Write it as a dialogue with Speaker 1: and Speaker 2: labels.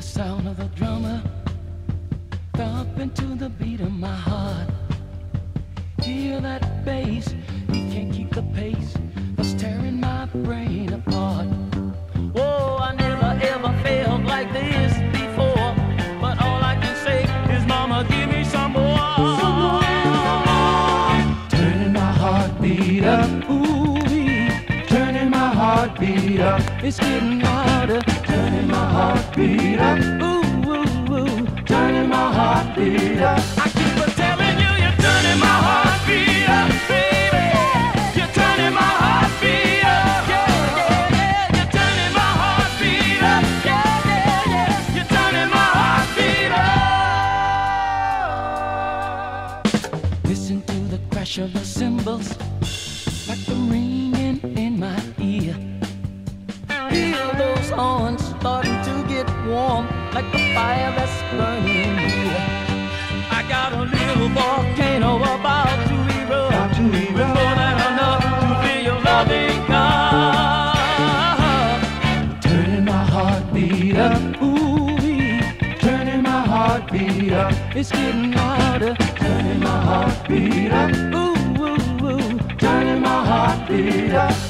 Speaker 1: the sound of the drummer thumping to the beat of my heart. Hear that bass, he can't keep the pace, it's tearing my brain apart. Whoa, I never ever felt like this before, but all I can say is, Mama, give me some more. Turning my heartbeat up, ooh, turning my heartbeat up. It's getting my heartbeat up, ooh, ooh, ooh, turning my heartbeat up. I keep a telling you, you're turning my heartbeat up, baby. You're turning my heartbeat up, yeah, yeah, yeah. You're turning my heartbeat up, yeah, yeah, yeah. You're turning my heartbeat up. Listen to the crash of the cymbals, like the ringing fire that's burning here. I got a little volcano about to erupt,
Speaker 2: About to erupt.
Speaker 1: more than enough to feel your loving cup. Turning my heartbeat up, ooh, turning my heartbeat up. It's getting louder, turning my heartbeat up, ooh, ooh, ooh, turning my heartbeat up.